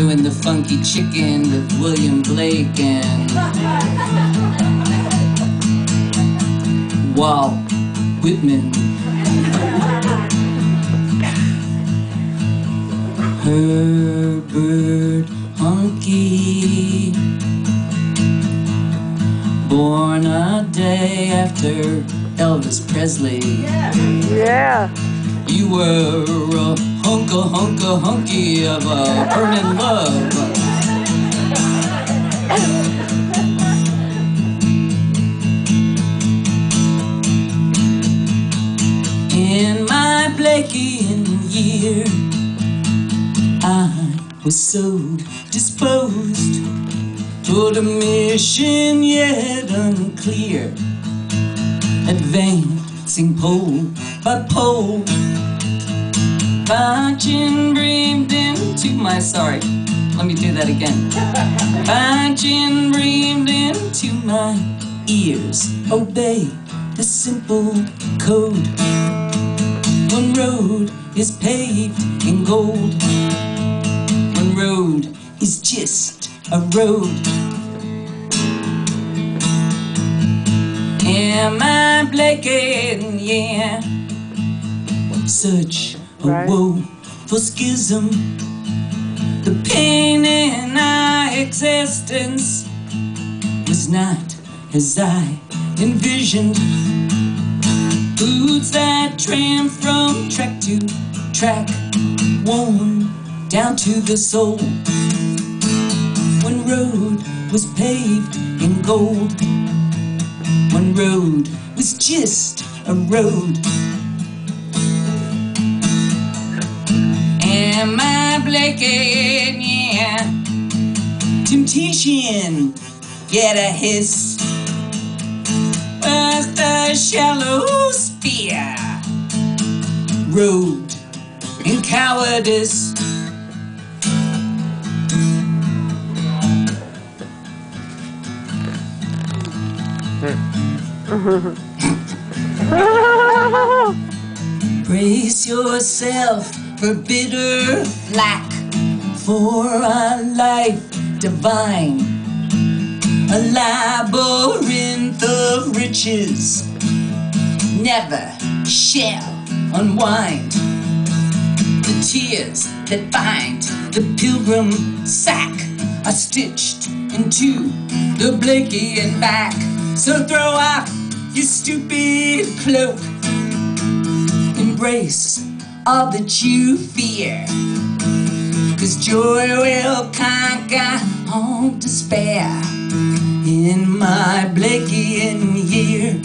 doing the funky chicken with William Blake and Walt Whitman. Herbert Huncke, born a day after Elvis Presley. Yeah. You were a hunka hunka hunky of uh, a burning love. In my Blakean year, I was so disposed toward a mission yet unclear, advancing pole by pole. Punching breathed into my sorry. Let me do that again. Punching breathed into my ears. Obey the simple code. One road is paved in gold. One road is just a road. Am I blinking? Yeah. Right. for schism. The pain in our existence was not as I envisioned. Boots that tramp from track to track, worn down to the soul. One road was paved in gold. One road was just a road. Am I blinking? Yeah. Temptation, get a hiss. Past the shallow spear. Road in cowardice. Hmm. Brace yourself for bitter lack, for a life divine, a labyrinth of riches, never shall unwind. The tears that bind the pilgrim sack are stitched into the Blakean back. So throw off your stupid cloak embrace all that you fear. Cause joy will conquer all despair. In my Blakean year,